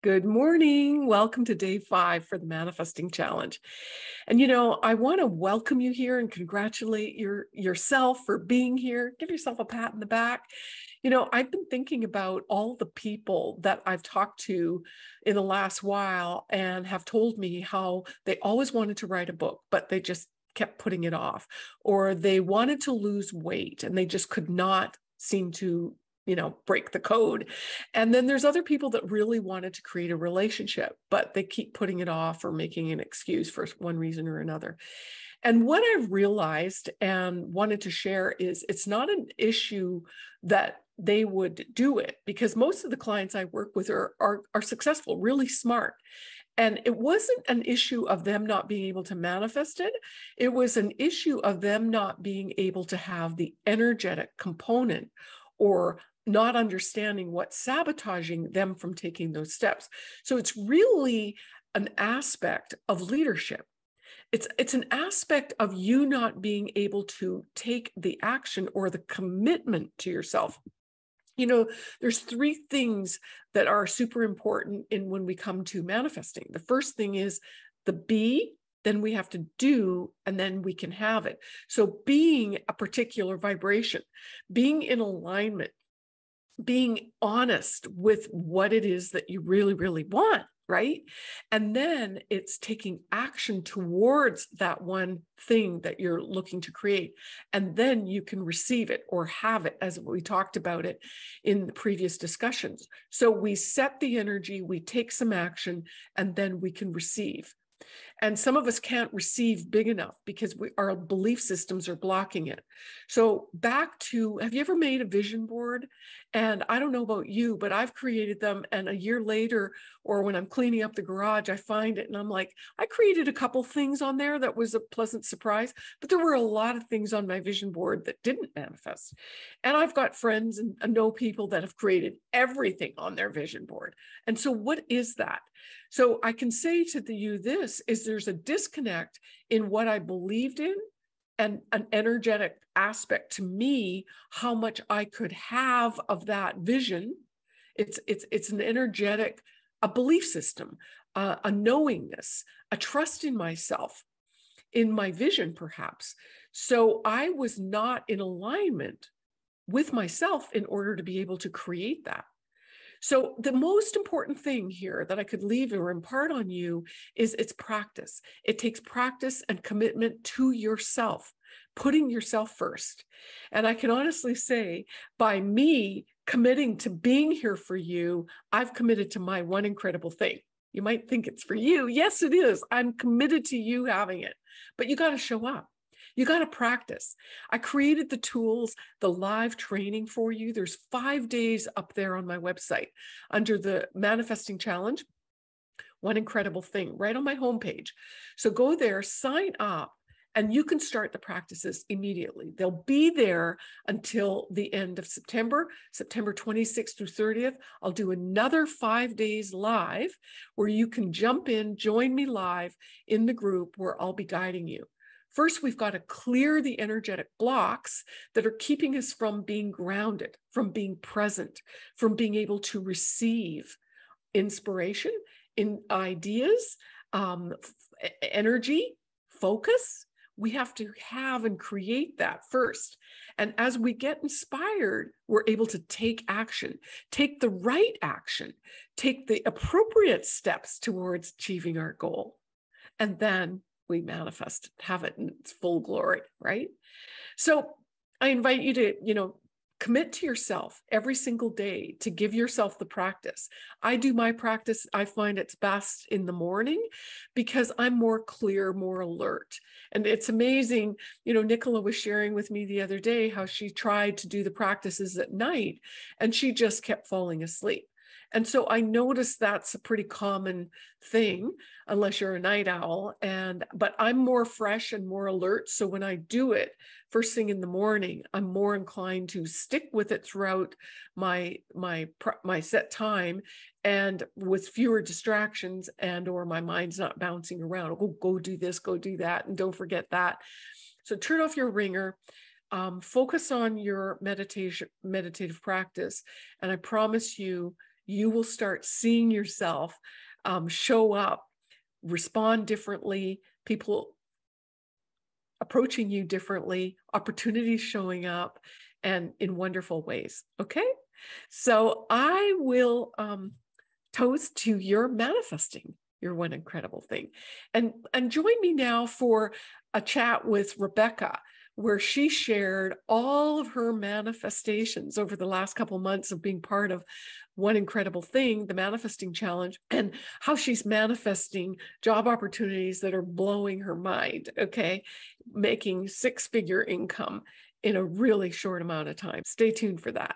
Good morning. Welcome to day five for the Manifesting Challenge. And you know, I want to welcome you here and congratulate your yourself for being here. Give yourself a pat in the back. You know, I've been thinking about all the people that I've talked to in the last while and have told me how they always wanted to write a book, but they just kept putting it off, or they wanted to lose weight and they just could not seem to you know break the code. And then there's other people that really wanted to create a relationship but they keep putting it off or making an excuse for one reason or another. And what i've realized and wanted to share is it's not an issue that they would do it because most of the clients i work with are, are, are successful really smart. And it wasn't an issue of them not being able to manifest it. It was an issue of them not being able to have the energetic component or not understanding what's sabotaging them from taking those steps. So it's really an aspect of leadership. It's, it's an aspect of you not being able to take the action or the commitment to yourself. You know, there's three things that are super important in when we come to manifesting. The first thing is the be, then we have to do, and then we can have it. So being a particular vibration, being in alignment, being honest with what it is that you really, really want, right? And then it's taking action towards that one thing that you're looking to create. And then you can receive it or have it, as we talked about it in the previous discussions. So we set the energy, we take some action, and then we can receive. And some of us can't receive big enough because we, our belief systems are blocking it. So, back to have you ever made a vision board? And I don't know about you, but I've created them. And a year later, or when I'm cleaning up the garage, I find it and I'm like, I created a couple things on there that was a pleasant surprise, but there were a lot of things on my vision board that didn't manifest. And I've got friends and know people that have created everything on their vision board. And so, what is that? So I can say to the, you this is there's a disconnect in what I believed in and an energetic aspect to me how much I could have of that vision. It's it's it's an energetic a belief system, uh, a knowingness, a trust in myself, in my vision perhaps. So I was not in alignment with myself in order to be able to create that. So, the most important thing here that I could leave or impart on you is it's practice. It takes practice and commitment to yourself, putting yourself first. And I can honestly say, by me committing to being here for you, I've committed to my one incredible thing. You might think it's for you. Yes, it is. I'm committed to you having it, but you got to show up. You got to practice. I created the tools, the live training for you. There's five days up there on my website under the Manifesting Challenge. One incredible thing right on my homepage. So go there, sign up, and you can start the practices immediately. They'll be there until the end of September, September 26th through 30th. I'll do another five days live where you can jump in, join me live in the group where I'll be guiding you. First, we've got to clear the energetic blocks that are keeping us from being grounded, from being present, from being able to receive inspiration, in ideas, um, f- energy, focus. We have to have and create that first. And as we get inspired, we're able to take action, take the right action, take the appropriate steps towards achieving our goal. And then we manifest, have it in its full glory, right? So I invite you to, you know, commit to yourself every single day to give yourself the practice. I do my practice, I find it's best in the morning because I'm more clear, more alert. And it's amazing, you know, Nicola was sharing with me the other day how she tried to do the practices at night and she just kept falling asleep. And so I noticed that's a pretty common thing, unless you're a night owl. And but I'm more fresh and more alert. So when I do it first thing in the morning, I'm more inclined to stick with it throughout my my my set time and with fewer distractions and or my mind's not bouncing around. Oh, go do this, go do that, and don't forget that. So turn off your ringer. Um, focus on your meditation meditative practice and i promise you you will start seeing yourself um, show up, respond differently, people approaching you differently, opportunities showing up, and in wonderful ways. Okay. So I will um, toast to your manifesting your one incredible thing. And, and join me now for a chat with Rebecca, where she shared all of her manifestations over the last couple months of being part of one incredible thing, the manifesting challenge, and how she's manifesting job opportunities that are blowing her mind. Okay. Making six figure income in a really short amount of time. Stay tuned for that.